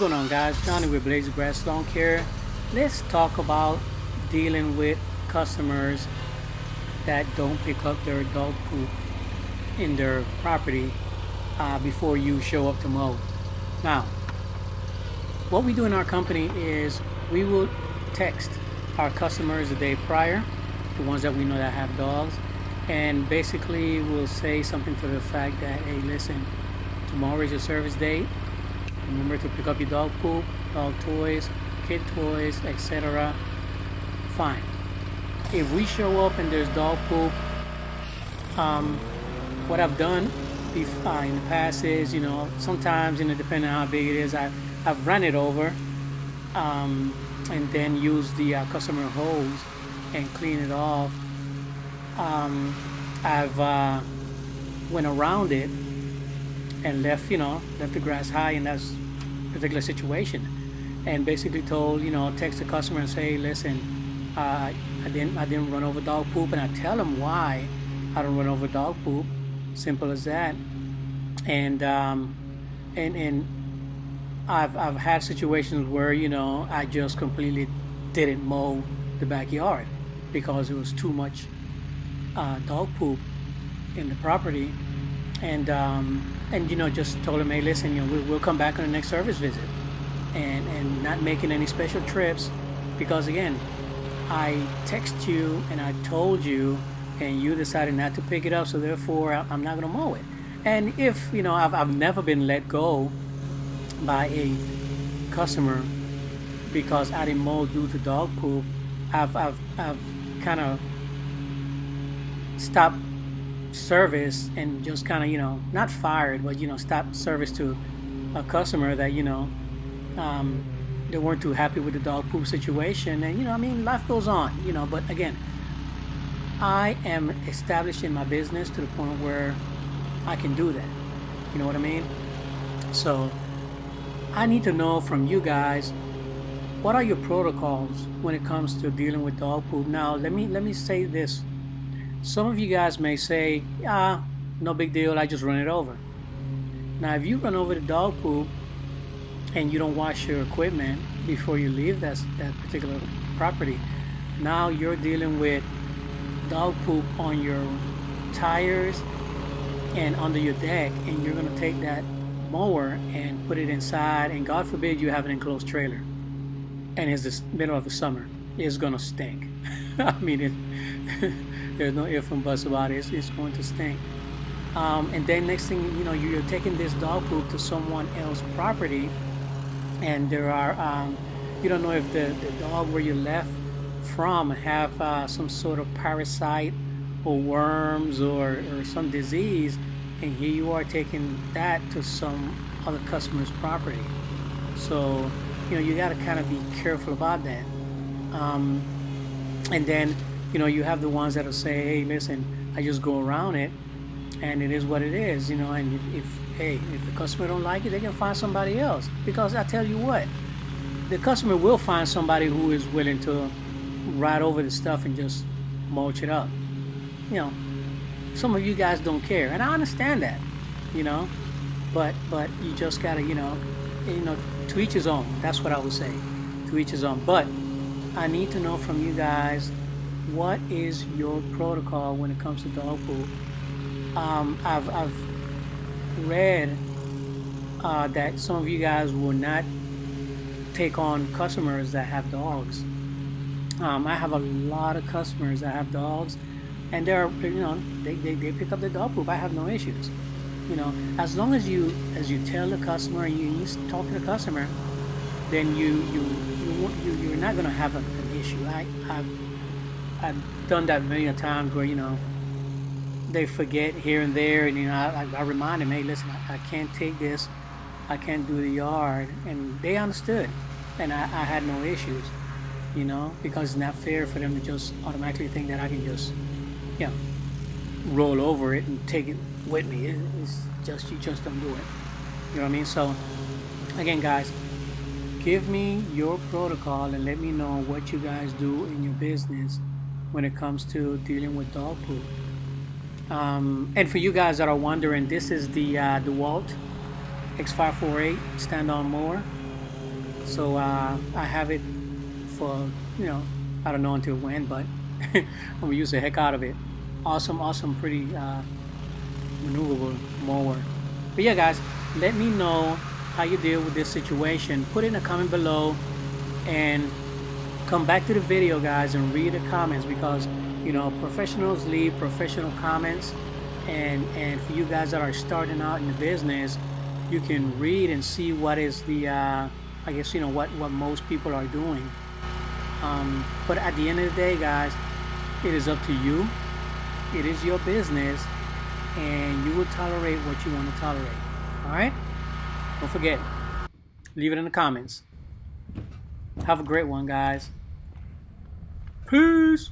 going on guys? Johnny with Blades of Grass Lawn Care. Let's talk about dealing with customers that don't pick up their dog poop in their property uh, before you show up to mow. Now, what we do in our company is we will text our customers the day prior, the ones that we know that have dogs, and basically we'll say something to the fact that, hey, listen, tomorrow is your service date. Remember to pick up your dog poop, dog toys, kid toys, etc. Fine. If we show up and there's dog poop, um, what I've done uh, in the past is, you know, sometimes, you know, depending on how big it is, I, I've run it over um, and then use the uh, customer hose and clean it off. Um, I've uh, went around it and left, you know, left the grass high in that particular situation, and basically told, you know, text the customer and say, listen, uh, I didn't, I didn't run over dog poop, and I tell them why I don't run over dog poop. Simple as that. And um, and and I've I've had situations where you know I just completely didn't mow the backyard because it was too much uh, dog poop in the property, and um, and you know just told him, hey, listen, you know, we'll, we'll come back on the next service visit, and and not making any special trips, because again, I text you and I told you, and you decided not to pick it up, so therefore I'm not gonna mow it. And if you know, I've I've never been let go by a customer because I didn't mow due to dog poop. I've I've I've kind of stopped service and just kind of you know not fired but you know stopped service to a customer that you know um, they weren't too happy with the dog poop situation. And you know I mean life goes on you know but again I am established in my business to the point where I can do that. You know what I mean? So I need to know from you guys what are your protocols when it comes to dealing with dog poop? Now let me let me say this some of you guys may say, ah, no big deal, I just run it over. Now, if you run over the dog poop and you don't wash your equipment before you leave that, that particular property, now you're dealing with dog poop on your tires and under your deck, and you're going to take that mower and put it inside, and God forbid you have an enclosed trailer, and it's the middle of the summer. It's going to stink. I mean, it, there's no if and buts about it. It's, it's going to stink. Um, and then next thing you know, you're taking this dog poop to someone else's property, and there are um, you don't know if the, the dog where you left from have uh, some sort of parasite or worms or, or some disease, and here you are taking that to some other customer's property. So you know you got to kind of be careful about that. Um, and then you know, you have the ones that'll say, hey, listen, I just go around it and it is what it is, you know, and if, hey, if the customer don't like it, they can find somebody else. Because I tell you what, the customer will find somebody who is willing to ride over the stuff and just mulch it up. You know, some of you guys don't care, and I understand that, you know, but but you just gotta, you know, you know, to each his own. That's what I would say, to each his own. But I need to know from you guys what is your protocol when it comes to dog poop? Um, I've, I've read uh, that some of you guys will not take on customers that have dogs. Um, I have a lot of customers that have dogs, and they're you know they, they, they pick up the dog poop. I have no issues. You know, as long as you as you tell the customer and you, you talk to the customer, then you you you, you you're not gonna have a, an issue. I I've I've done that many a times where you know they forget here and there, and you know I, I remind them, hey, listen, I, I, can't take this, I can't do the yard, and they understood, and I, I, had no issues, you know, because it's not fair for them to just automatically think that I can just, you know, roll over it and take it with me. It's just you just don't do it. You know what I mean? So again, guys, give me your protocol and let me know what you guys do in your business when it comes to dealing with dog poop. Um, and for you guys that are wondering, this is the uh, DeWalt X548 stand-on mower. So uh, I have it for, you know, I don't know until when, but I'm gonna use the heck out of it. Awesome, awesome, pretty uh, maneuverable mower. But yeah, guys, let me know how you deal with this situation. Put in a comment below and come back to the video, guys, and read the comments because you know professionals leave professional comments, and and for you guys that are starting out in the business, you can read and see what is the uh, I guess you know what what most people are doing. Um, but at the end of the day, guys, it is up to you. It is your business, and you will tolerate what you want to tolerate. All right? Don't forget, leave it in the comments. Have a great one, guys. Peace.